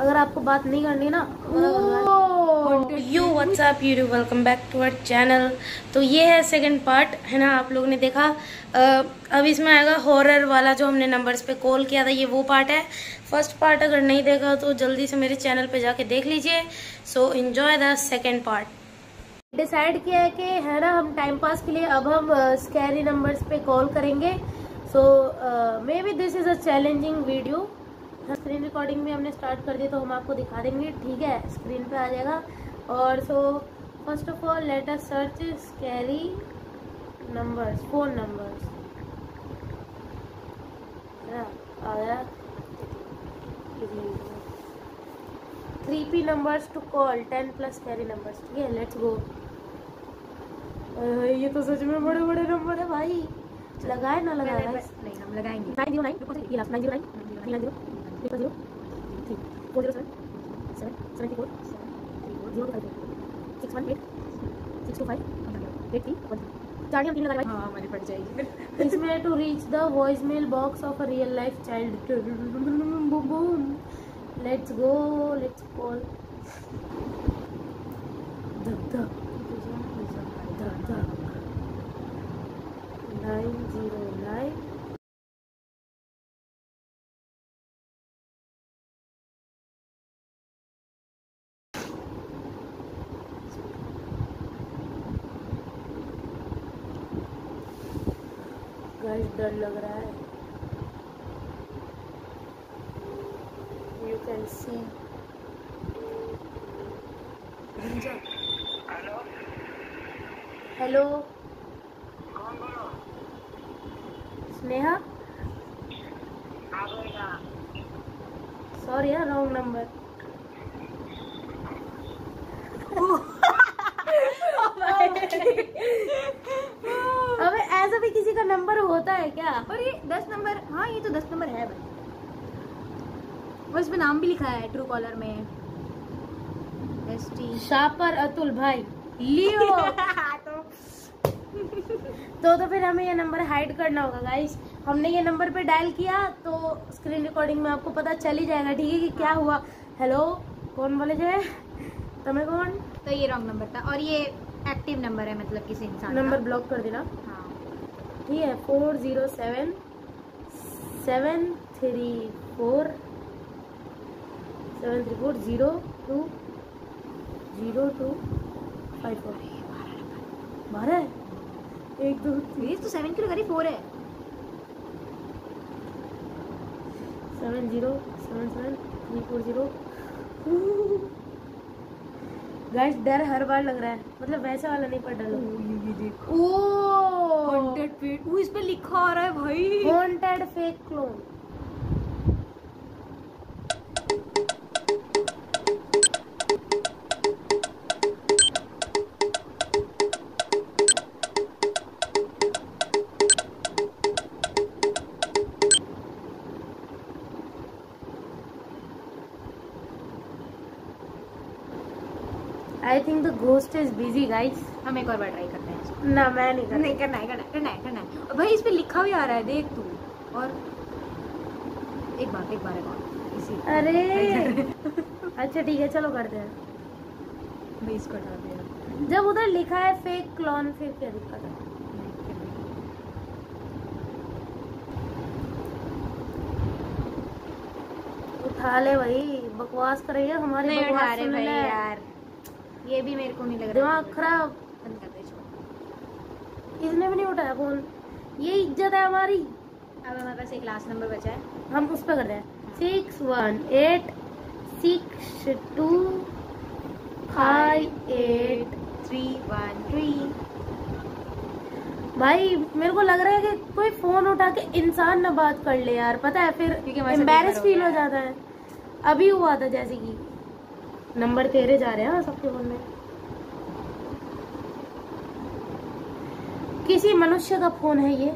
अगर आपको बात नहीं करनी ना you what's up you welcome back to our channel तो ये है सेकंड पार्ट है ना? आप लोगों ने देखा। अब इसमें आएगा हॉरर वाला जो हमने नंबर्स पे कॉल किया था ये वो पार्ट है। फ़र्स्ट पार्ट अगर नहीं देखा तो जल्दी से मेरे चैनल पे जाके देख लीजिए। So enjoy the second part decide किया है कि है ना हम टाइम पास के लिए अब हम स्कैरी नंबर्स पे कॉल करेंगे। So maybe this is a challenging video screen recording भी हमने स्टार्ट कर दिया तो हम आपको दिखा देंगे। ठीक है स्क्रीन पे आ जाएगा। और so first of all let us search scary numbers phone numbers आया three P numbers to call ten plus carry numbers ठीक है लेट्स गो ये तो सच में बड़े बड़े नंबर है भाई। लगाए ना लगाए नहीं हम लगाएँगे। नाइन ज़ीरो नाइन ये last nine zero nine nine zero triple zero three four zero seven seven seventy four zero two five six one eight six two five eight three one चार तीन लगा हाँ हमारी पड़ जाएगी इसमें to reach the voice mail box of a real life child let's go let's call धक धक धक नाइन ज़ीरो नाइन गाइस डर लग रहा है। You can see hello. Sneha? Sorry यार रॉन्ग नंबर अबे ऐसा भी किसी का नंबर होता है क्या? और ये दस नंबर हाँ ये तो दस नंबर है भाई। वो इसमें नाम भी लिखा है ट्रू कॉलर में। एस टी शापर अतुल भाई। लियो। तो। तो तो फिर हमें ये नंबर हाइड करना होगा गाइस हमने ये नंबर पे डायल किया तो स्क्रीन रिकॉर्डिंग में आपको पता चल ही जाएगा ठीक है कि क्या हुआ। हेलो कौन बोले जे तुम्हें कौन? तो ये रॉन्ग नंबर था और ये एक्टिव नंबर है मतलब किसी इंसान नंबर ब्लॉक कर देना। हाँ। ठीक है four zero seven seven three four seven three four zero two zero two five four बारह है? एक दो तीन। तो सेवन की लगा फोर है। Seven zero seven seven three four zero guys डर हर बार लग रहा है। मतलब वैसा वाला नहीं पर डर ये देखो। ओ हंड्रेड पेट वो इस पे लिखा आ रहा है भाई। Haunted fake clone I think the ghost is busy guys हम एक और बार ट्राई करते हैं। ना मैं नहीं कर नहीं करना है करना है करना है करना है। और भाई इस पे लिखा भी आ रहा है देख तू। और एक बार एक बार एक बार इसी। अरे! अच्छा ठीक है चलो करते हैं। भाई इसको हटा दिया जब उधर लिखा है फेक क्लोन फिर क्या दिक्कत है? उठा ले भाई बकवास कर रही है हमारी बकवास सुन भाई ले। यार। ये भी मेरे को नहीं लग रहा। दिमाग खराब। बंद कर दे इसको इसने भी नहीं उठाया फ़ोन? ये इज़्ज़त है हमारी। अब हमारे पास एक लास्ट नंबर बचा है। हम उस पर कर रहे हैं। Six one eight six two five eight three one three भाई मेरे को लग रहा है कि कोई फ़ोन उठा के इंसान ना बात कर ले यार। पता है फिर एम्बेरस फील हो जाता है। अभी हुआ था जैसे कि। नंबर तेरे जा रहे हैं सबके फ़ोन में? किसी मनुष्य का फ़ोन है ये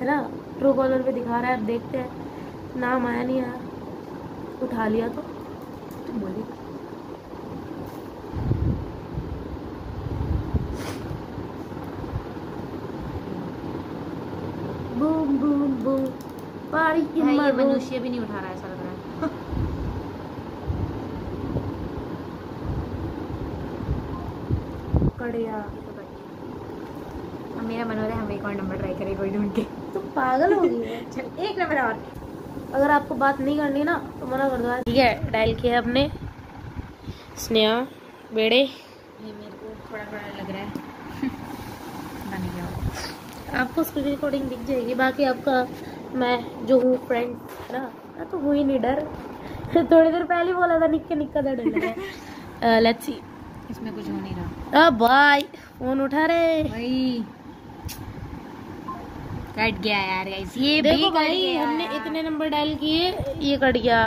है ना? ट्रू कॉलर पे दिखा रहा है अब देखते हैं। नाम आया नहीं आया उठा लिया तो। तुम बोली बूम बूम बूम। पारी ये मनुष्य भी नहीं उठा रहा है ऐसा लग रहा है अब मेरा मन हो रहा है हम एक और नंबर ट्राई करें कोई ढूंढ के। तुम पागल हो गई है। चल एक नंबर और। अगर आपको बात नहीं करनी ना तो मना कर दो। ठीक है डायल किया आपने स्नेहा बेड़े। ये मेरे को थोड़ा थोड़ा लग रहा है। बन गया आपको स्क्रीन रिकॉर्डिंग दिख जाएगी। बाकी आपका मैं जो हूँ फ्रेंड है ना मैं तो हूँ ही नहीं डर। थोड़ी देर पहले बोला था निक्के निक्का था डर लगा लेट्स सी इसमें कुछ हो नहीं रहा। अब भाई फ़ोन उठा रहे भाई। कट गया यार गाइस ये देखो भाई हमने इतने नंबर डायल किए ये कट गया।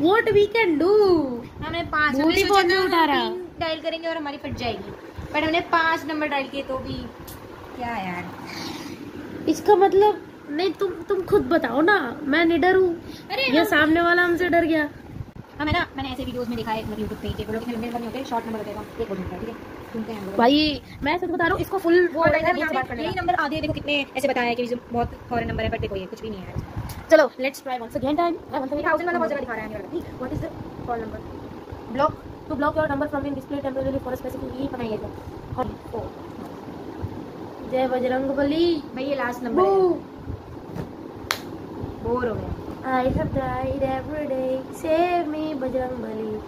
वॉट वी कैन डू हमने पाँच हमने फ़ोन नहीं उठा रहा। डायल करेंगे और हमारी फट जाएगी। पर हमने पाँच नंबर डायल किए तो भी। क्या यार। इसका मतलब नहीं तुम तुम खुद बताओ ना मैं निडर हूँ ये सामने वाला हमसे डर गया। हमें ना मैंने ऐसे वीडियोस में देखा है मतलब यूट्यूब पे कि वो लोग इतने लंबे नंबर नहीं होते शॉर्ट नंबर होते हैं एक हो जाता है ठीक है? सुनते हैं भाई मैं सच बता रहा हूँ इसको फुल वो यही नंबर आधे देखो कितने ऐसे बताया है कि बहुत फॉरेन नंबर है बट देखो ये कुछ भी नहीं है। चलो let's try once again time thousand वाला बहुत ज़्यादा दिखा रहा है what is the call number block to block your number from in display temporary for specific ये बनाइए तो जय बजरंग बली भाई ये लास्ट नंबर है। बोर हो गया। I have died every day. Save me, Bajrang Bali.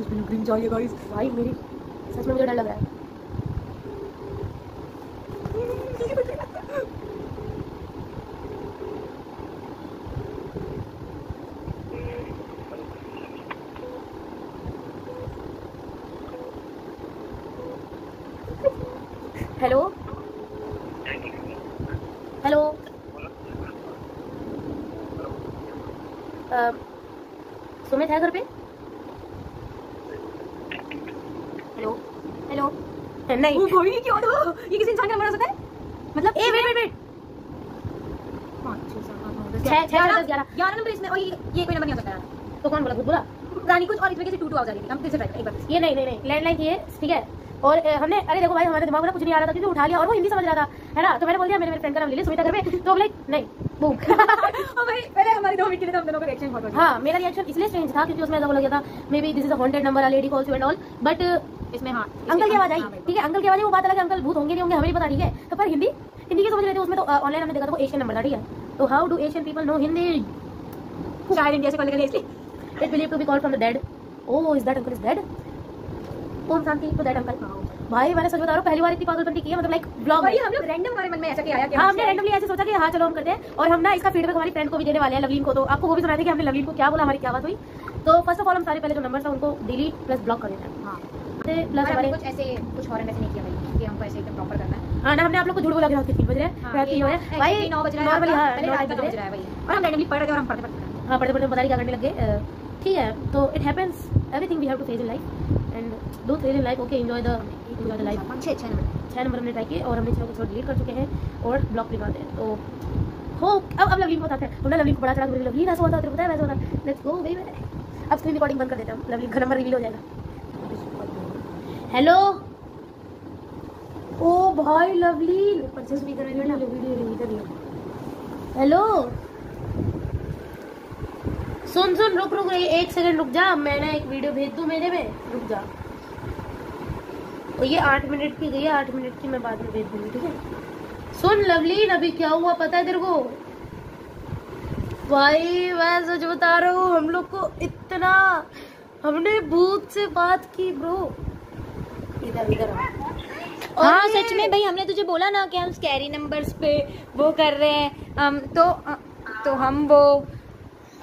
इसमें ग्रीन चाहिए गाइस भाई मेरी सच में मुझे डर लग रहा है. हेलो हेलो अ, सुमित है घर पे हेलो हेलो नहीं क्या हो ये किसी इंसान का नंबर हो सकता है? मतलब ए वेट वेट वेट ग्यारह, ग्यारह। नंबर इसमें और ये ये कोई नंबर नहीं हो सकता यार। तो कौन बोला? खुद बोला? रानी कुछ और इस तरीके से टू टू आ रही थी हम फिर से ट्राई एक बार ये नहीं नहीं नहीं। लैंडलाइन थी ये ठीक है? और हमने अरे देखो भाई हमारे दिमाग में कुछ नहीं आ रहा था क्योंकि उठा लिया और वो हिंदी समझ रहा था। है ना? तो मैंने बोल दिया मेरे मेरे फ्रेंड का नाम ले लिया सुमिता घर तो लाइक नहीं। बूम भाई पहले हमारी दो मिनट के लिए तो हम दोनों का रिएक्शन बहुत हाँ मेरा रिएक्शन इसलिए स्ट्रेंज था क्योंकि उसमें ऐसा बोला गया था maybe this is a haunted number a lady calls you and all but इसमें हाँ अंकल की आवाज़ आई। हाँ ठीक है अंकल की आवाज़ वो बात अलग है अंकल। भूत होंगे नहीं होंगे हमें नहीं पता ठीक है? तो पर हिंदी हिंदी की समझ रहे थे उसमें तो ऑनलाइन हमने देखा था वो एशियन नंबर था ठीक है? तो how do Asian people know Hindi शायद इंडिया से कॉल करके इसलिए। It believed to be called from the dead. Oh, is that uncle is dead? ओम शांति टू दैट अंकल भाई मैंने सच बता रहा हूँ पहली बार इतनी पागलपंती की है मतलब लाइक ब्लॉग भाई हम लोग रैंडम हमारे मन में ऐसा आया कि हाँ हमने रैंडमली ऐसे सोचा कि हाँ चलो हम करते हैं। और हम ना इसका फीडबैक हमारी फ्रेंड को भी देने वाले हैं लवलीन को। तो आपको वो भी सुनाते कि हमने लवलीन को क्या बोला हमारी क्या बात हुई? तो फ़र्स्ट ऑफ़ ऑल हम सारे पहले जो नंबर था उनको डिलीट प्लस ब्लॉक कर देते हैं। हाँ। प्लस हमारे कुछ ऐसे कुछ ऐसे नहीं किया भाई कि हमको ऐसे एकदम प्रॉपर करना है। हाँ ना हमने आप लोग को झूठ बोला कि रात के तीन बज रहे हैं हाँ, रात तीन हो। भाई exactly नौ बज रहा है नॉर्मली हाँ पहले रात का बज रहे हैं। है भाई। और हम रैंडमली पढ़ रहे और हम पढ़ते पढ़ते हाँ पढ़ते पढ़ते पता नहीं क्या करने लग गए। ठीक है तो it happens everything we have to face in life and do face in life okay enjoy the enjoy the life छः छः नंबर। छह नंबर हमने ट्राई किए और हमने छह को थोड़ा डिलीट कर चुके हैं और ब्लॉक भी मारते हैं तो हो अब अब लवलीन को बताते हैं। हमने लवलीन को बड़ा चढ़ा के लवलीन ऐसा होता तेरे को पता है वैसा होता लेट्स गो बेबी अब स्क्रीन रिकॉर्डिंग बंद कर देते हैं लवलीन का नंबर रिवील हो जाएगा। हेलो ओ भाई लवलीन परचेस भी करेंगे ना वीडियो इधर ले हेलो सुन सुन रुक रुक एक सेकंड रुक जा। मैंने एक वीडियो भेज दूँ मेरे में। रुक जा। और ये आठ मिनट की गई है आठ मिनट की मैं बाद में भेज दूँगी ठीक है? सुन लवलीन अभी क्या हुआ पता है तेरे को? भाई मैं सच बता रहा हूँ हम लोग को इतना हमने भूत से बात की ब्रो इधर हाँ सच में भाई हमने तुझे बोला ना कि हम स्कैरी नंबर्स पे वो कर रहे हैं। हम तो तो हम वो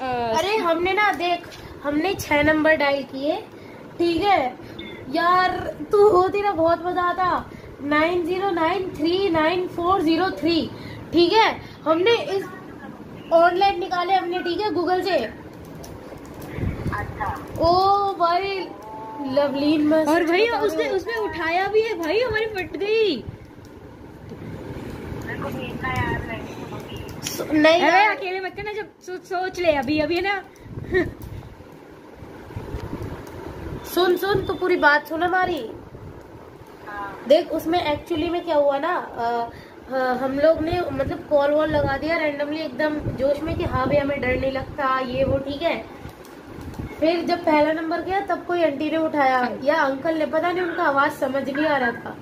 अ, अरे हमने ना देख हमने छह नंबर डायल किए ठीक है? यार तू होती ना बहुत मज़ा आता। Nine zero nine three nine four zero three ठीक है? हमने इस ऑनलाइन निकाले हमने ठीक है गूगल से? ओ भाई लवलीन मस्त और भाई उसने उसमें उठाया भी है भाई हमारी फट गई नहीं अरे यार, अकेले मत करना जब सो, सोच ले अभी अभी है ना। सुन सुन तो पूरी बात सुन हमारी। देख उसमें एक्चुअली में क्या हुआ ना अ, अ, हम लोग ने मतलब कॉल वॉल लगा दिया रैंडमली एकदम जोश में कि हाँ भाई हमें डर नहीं लगता ये वो ठीक है। फिर जब पहला नंबर गया तब कोई आंटी ने उठाया या अंकल ने पता नहीं उनका आवाज़ समझ नहीं आ रहा था।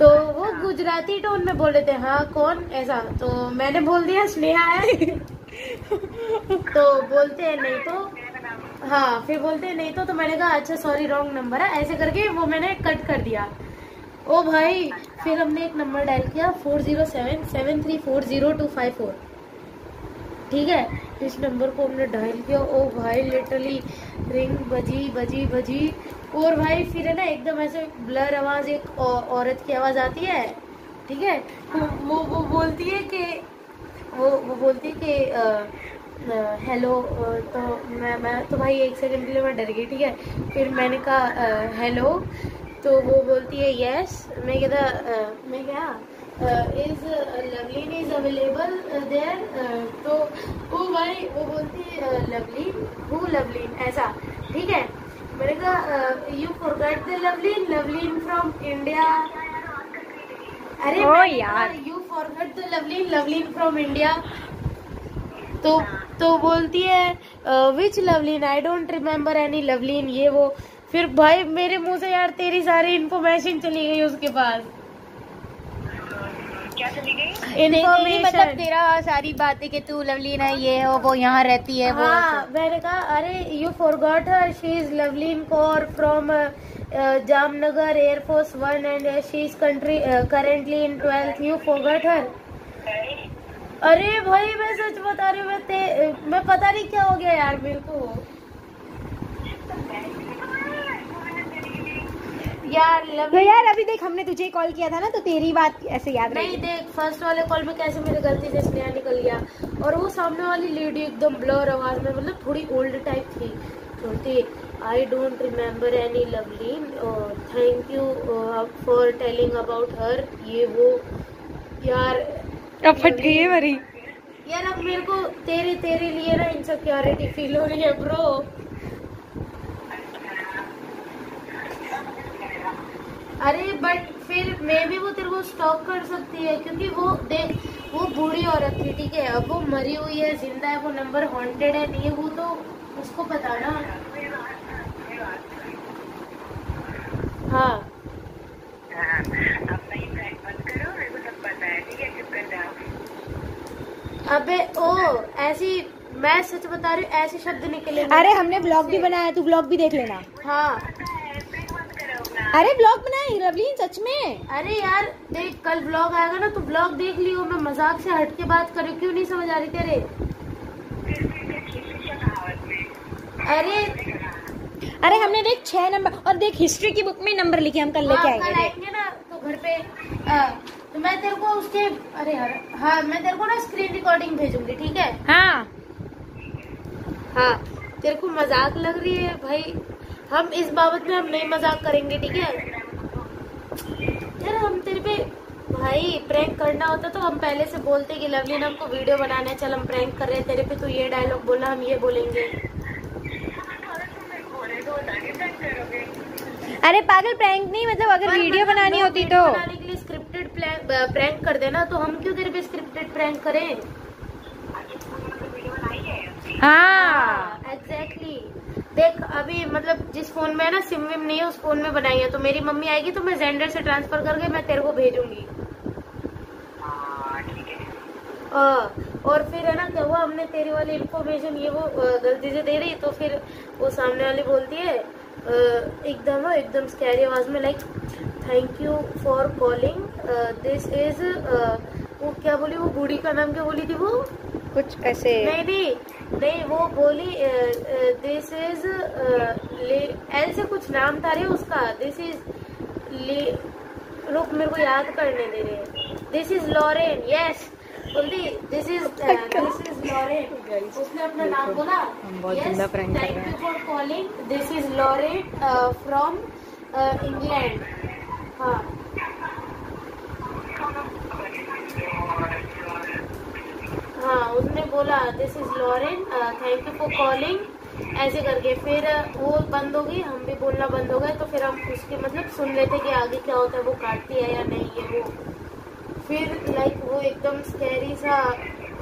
तो वो गुजराती टोन में बोल रहे थे हाँ कौन? ऐसा। तो मैंने बोल दिया स्नेहा है। तो बोलते हैं नहीं तो। हाँ फिर बोलते हैं नहीं तो। तो मैंने कहा अच्छा सॉरी रॉन्ग नंबर है। ऐसे करके वो मैंने कट कर दिया। ओ भाई फिर हमने एक नंबर डायल किया four zero seven seven three four zero two five four ठीक है? इस नंबर को हमने डायल किया। ओ भाई लिटरली रिंग बजी बजी बजी। और भाई, फिर है ना, एकदम ऐसे ब्लर आवाज़, एक औ- औरत की आवाज़ आती है, ठीक है? तो वो वो बोलती है कि, वो वो बोलती है कि हेलो तो मैं मैं तो भाई एक सेकंड के लिए मैं डर गई, ठीक है? फिर मैंने कहा हेलो तो वो बोलती है यस मैं कहता मैं क्या? Is Lovleen is available there तो वो भाई वो बोलती है लवलीन हु लवलीन ऐसा ठीक है? मैंने कहा you forget the Lovleen Lovleen from India अरे ओ यार। You forget the Lovleen Lovleen from India तो तो बोलती है which Lovleen I don't remember any Lovleen ये वो। फिर भाई मेरे मुँह से यार तेरी सारी इन्फॉर्मेशन चली गई उसके पास। चली गई नहीं, मतलब तेरा सारी बातें कि तू लवलीन है ये हो वो यहाँ रहती है हाँ, वो हाँ मैंने कहा अरे you forgot her she is Lovleen Kaur from Jamnagar air force one and she is country currently in twelfth you forgot her अरे भाई मैं सच बता रही हूँ मैं मैं पता नहीं क्या हो गया यार मेरे को। यार तो यार अभी देख हमने तुझे कॉल किया था ना तो तेरी बात ऐसे याद नहीं रही। देख फ़र्स्ट वाले कॉल में कैसे मेरी गलती से स्नेहा निकल गया? और वो सामने वाली लेडी एकदम ब्लर आवाज़ में मतलब थोड़ी ओल्ड टाइप थी। बोलती I don't remember any Lovleen thank you for telling about her ये वो यार अब फट गई है मेरी यार अब मेरे को तेरे तेरे लिए ना इनसिक्योरिटी फील हो रही है ब्रो अरे बट फिर मैं भी वो तेरे को स्टॉक कर सकती है क्योंकि वो देख वो बूढ़ी औरत थी ठीक है? अब वो मरी हुई है ज़िंदा है वो नंबर हॉन्टेड है नहीं है वो तो उसको पता ना। हाँ। अबे ओ ऐसी मैं सच बता रही हूँ ऐसे शब्द निकले अरे हमने ब्लॉग भी बनाया तू ब्लॉग भी देख लेना। हाँ ब्लैक बंद करो अपना अरे ब्लॉग बनाए लवलीन सच में। अरे यार देख कल ब्लॉग आएगा ना तो ब्लॉग देख लियो। मैं मज़ाक से हट के बात कर क्यों नहीं समझ आ रही तेरे? अरे अरे हमने देख छह नंबर और देख हिस्ट्री की बुक में नंबर लिखे हम कल लेके हाँ, आएँगे आएँगे ना तो घर पे आ, तो मैं तेरे को उसके अरे यार हाँ मैं तेरे को ना स्क्रीन रिकॉर्डिंग भेजूँगी ठीक है? हाँ। हाँ तेरे को मज़ाक लग रही है भाई। हम इस बाबत में हम नहीं मज़ाक करेंगे ठीक है? यार हम तेरे पे भाई प्रैंक करना होता तो हम पहले से बोलते कि लवलीन हमको वीडियो बनाना है चल हम प्रैंक कर रहे हैं तेरे पे तो ये डायलॉग बोला हम ये बोलेंगे। अरे पागल प्रैंक नहीं मतलब अगर वीडियो मतलब बनानी होती तो। बनाने के लिए स्क्रिप्टेड प्रैंक कर देना तो हम क्यों तेरे पे स्क्रिप्टेड प्रैंक करें? है। हाँ एग्जैक्टली देख अभी मतलब जिस फ़ोन में है ना सिम विम नहीं है उस फ़ोन में बनाई है। तो मेरी मम्मी आएगी तो मैं जेंडर से ट्रांसफ़र करके मैं तेरे को भेजूँगी। हाँ ठीक है। अ, और फिर है ना क्या हुआ हमने तेरी वाली इन्फॉर्मेशन ये वो गलती से दे रही तो फिर वो सामने वाली बोलती है एकदम वो एकदम स्कैरी आवाज़ में like thank you for calling this is वो क्या बोली वो बूढ़ी का नाम क्या बोली थी वो? कुछ ऐसे नहीं नहीं नहीं वो बोली दिस इज़ एल से कुछ नाम था रे उसका। दिस इज़ रुक मेरे को याद करने दे रहे दिस इज़ लॉरेन यस बोलती this is this is Lauren उसने अपना नाम बोला thank you for calling this is Lauren from England हाँ। बोला this is Lauren thank you for calling ऐसे करके फिर वो बंद हो गई हम भी बोलना बंद हो गए तो फिर हम उसके मतलब सुन लेते कि आगे क्या होता है वो काटती है या नहीं है वो। फिर लाइक वो एकदम स्कैरी सा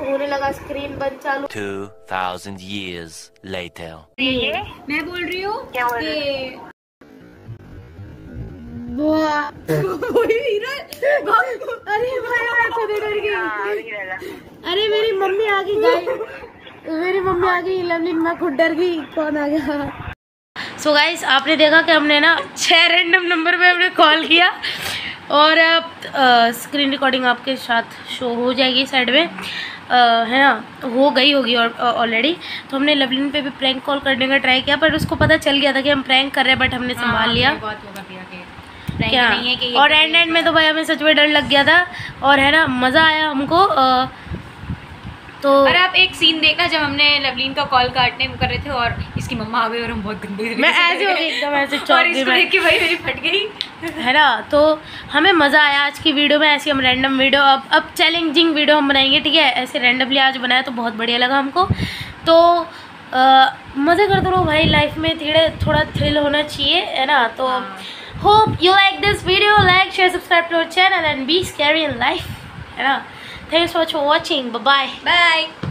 होने लगा स्क्रीन बंद चालू। 2,000 years later. ये मैं बोल रही हूँ? वाह अरे भाई मैं खुद ही डर गई हाँ। अरे मेरी मम्मी आ गई मेरी मम्मी आ गई लवलिन मैं खुद डर गई कौन आ गया? सो गाइस आपने देखा कि हमने ना छह रैंडम नंबर पे हमने कॉल किया और अब स्क्रीन रिकॉर्डिंग आपके साथ शो हो जाएगी साइड में। अ, है ना? हो गई होगी ऑलरेडी तो हमने लवलिन पे भी प्रैंक कॉल करने का ट्राई किया पर उसको पता चल गया था कि हम प्रैंक कर रहे हैं बट हमने संभाल लिया। हाँ, क्या? नहीं है कि और एंड एंड में तो भाई हमें सच में डर लग गया था और है ना मज़ा आया हमको तो और आप एक सीन देखना जब हमने लवलीन का कॉल काटने कर रहे थे और इसकी मम्मा आ गई और हम बहुत गंदे मैं ऐसे हो गई एकदम ऐसे और चौंक गई मैं देख के भाई मेरी फट गई। है ना तो हमें मज़ा आया आज की वीडियो में ऐसी हम रैंडम वीडियो अब अब चैलेंजिंग वीडियो हम बनाएँगे ठीक है? ऐसे रैंडमली आज बनाया तो बहुत बढ़िया लगा हमको। तो मज़े करते रहो भाई लाइफ में थोड़े थोड़ा थ्रिल होना चाहिए है ना? तो hope you like this video. Like share subscribe to our channel and be scary in life. You know. Thanks much for watching. Bye bye bye.